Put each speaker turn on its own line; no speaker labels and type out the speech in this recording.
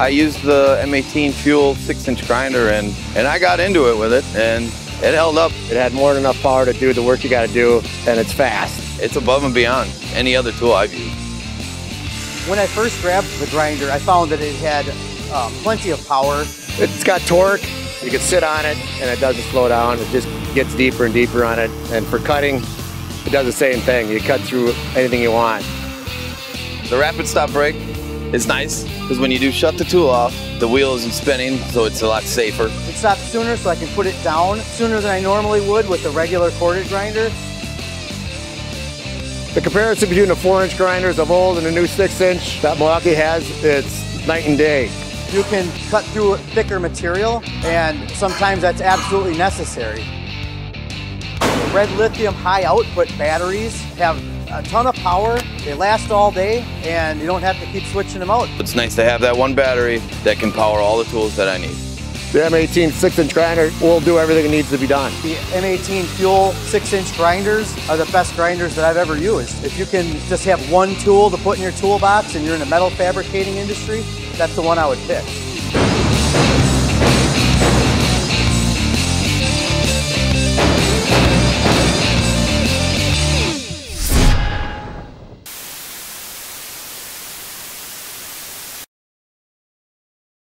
I used the M18 Fuel 6-inch grinder and, and I got into it with it and it held up.
It had more than enough power to do the work you got to do, and it's fast.
It's above and beyond any other tool I've used.
When I first grabbed the grinder, I found that it had uh, plenty of power.
It's got torque. You can sit on it, and it doesn't slow down. It just gets deeper and deeper on it. And for cutting, it does the same thing. You cut through anything you want.
The rapid stop brake is nice because when you do shut the tool off, the wheel isn't spinning, so it's a lot safer.
It stops sooner so I can put it down sooner than I normally would with the regular corded grinder.
The comparison between the 4-inch grinders of old and the new 6-inch that Milwaukee has, it's night and day.
You can cut through thicker material, and sometimes that's absolutely necessary. REDLITHIUM high output batteries have a ton of power, they last all day, and you don't have to keep switching them out.
It's nice to have that one battery that can power all the tools that I need.
The M18 6-inch grinder will do everything that needs to be done.
The M18 Fuel 6-inch grinders are the best grinders that I've ever used. If you can just have one tool to put in your toolbox and you're in the metal fabricating industry, that's the one I would pick.